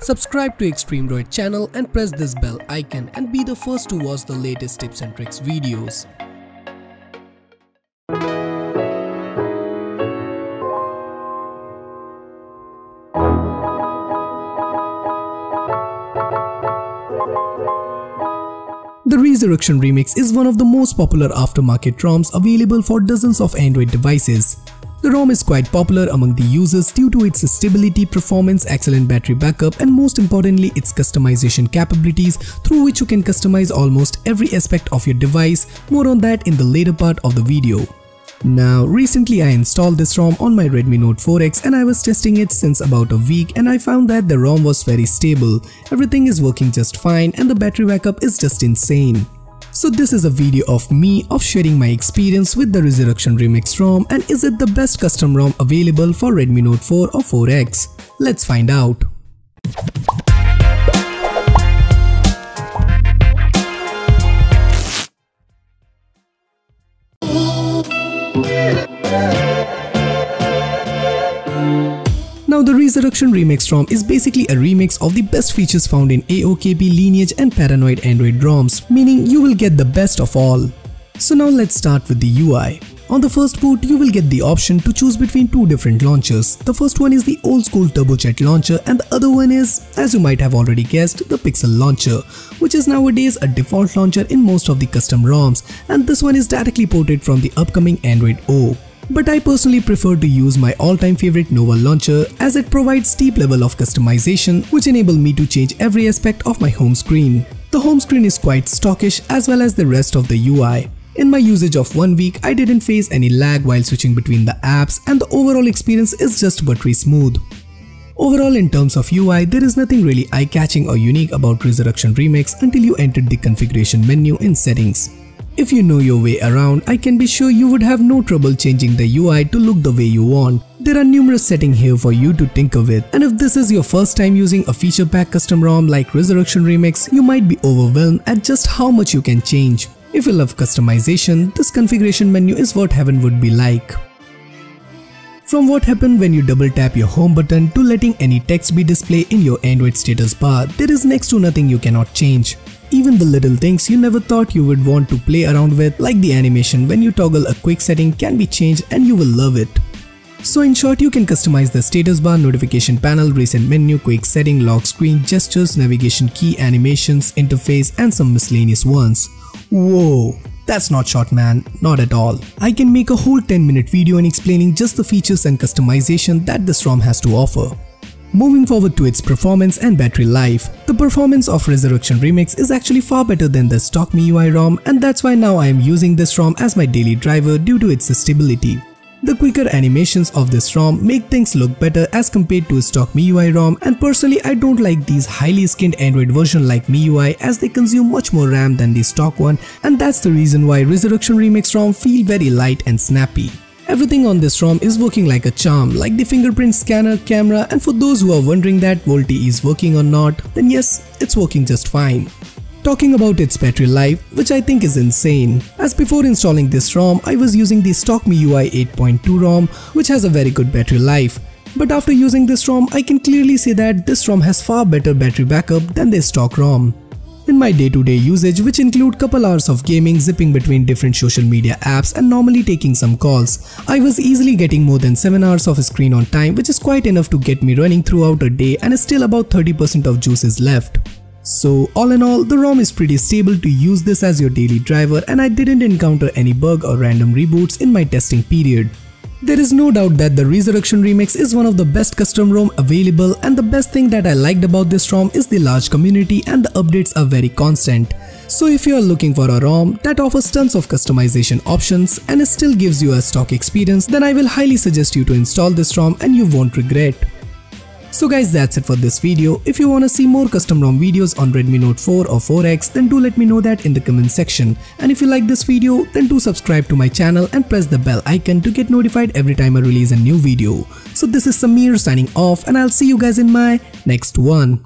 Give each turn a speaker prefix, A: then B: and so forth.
A: Subscribe to Xtream Droid channel and press this bell icon and be the first to watch the latest tips and tricks videos. The Resurrection Remix is one of the most popular aftermarket ROMs available for dozens of Android devices. The ROM is quite popular among the users due to its stability, performance, excellent battery backup and most importantly its customization capabilities through which you can customize almost every aspect of your device, more on that in the later part of the video. Now, recently I installed this ROM on my Redmi Note 4X and I was testing it since about a week and I found that the ROM was very stable, everything is working just fine and the battery backup is just insane. So this is a video of me of sharing my experience with the Resurrection Remix ROM and is it the best custom ROM available for Redmi Note 4 or 4X? Let's find out. Now the Resurrection Remix ROM is basically a remix of the best features found in AOKP Lineage and Paranoid Android ROMs, meaning you will get the best of all. So now let's start with the UI. On the first boot, you will get the option to choose between two different launchers. The first one is the old school Trebuchet launcher and the other one is, as you might have already guessed, the Pixel launcher, which is nowadays a default launcher in most of the custom ROMs and this one is directly ported from the upcoming Android O. But I personally prefer to use my all-time favorite Nova launcher as it provides deep level of customization which enable me to change every aspect of my home screen. The home screen is quite stockish as well as the rest of the UI. In my usage of one week, I didn't face any lag while switching between the apps and the overall experience is just buttery smooth. Overall in terms of UI, there is nothing really eye-catching or unique about Resurrection Remix until you entered the configuration menu in settings. If you know your way around, I can be sure you would have no trouble changing the UI to look the way you want. There are numerous settings here for you to tinker with and if this is your first time using a feature pack custom ROM like Resurrection Remix, you might be overwhelmed at just how much you can change. If you love customization, this configuration menu is what heaven would be like. From what happened when you double tap your home button to letting any text be displayed in your Android status bar, there is next to nothing you cannot change. Even the little things you never thought you would want to play around with like the animation when you toggle a quick setting can be changed and you will love it. So in short, you can customize the status bar, notification panel, recent menu, quick setting, lock screen, gestures, navigation key, animations, interface and some miscellaneous ones. Whoa, that's not short man, not at all. I can make a whole 10 minute video in explaining just the features and customization that this ROM has to offer. Moving forward to its performance and battery life, the performance of Resurrection Remix is actually far better than the stock MIUI ROM and that's why now I am using this ROM as my daily driver due to its stability. The quicker animations of this ROM make things look better as compared to a stock MIUI ROM and personally I don't like these highly skinned Android version like MIUI as they consume much more RAM than the stock one and that's the reason why Resurrection Remix ROM feel very light and snappy. Everything on this ROM is working like a charm, like the fingerprint scanner, camera and for those who are wondering that VoLTE is working or not, then yes, it's working just fine. Talking about its battery life, which I think is insane, as before installing this ROM, I was using the stock MIUI 8.2 ROM, which has a very good battery life. But after using this ROM, I can clearly say that this ROM has far better battery backup than the stock ROM. In my day-to-day -day usage which include couple hours of gaming, zipping between different social media apps and normally taking some calls, I was easily getting more than 7 hours of screen on time which is quite enough to get me running throughout a day and still about 30% of juice is left. So all in all, the ROM is pretty stable to use this as your daily driver and I didn't encounter any bug or random reboots in my testing period. There is no doubt that the Resurrection Remix is one of the best custom ROM available and the best thing that I liked about this ROM is the large community and the updates are very constant. So if you are looking for a ROM that offers tons of customization options and still gives you a stock experience then I will highly suggest you to install this ROM and you won't regret. So guys that's it for this video. If you wanna see more custom ROM videos on Redmi Note 4 or 4X then do let me know that in the comment section. And if you like this video then do subscribe to my channel and press the bell icon to get notified every time I release a new video. So this is Samir signing off and I'll see you guys in my next one.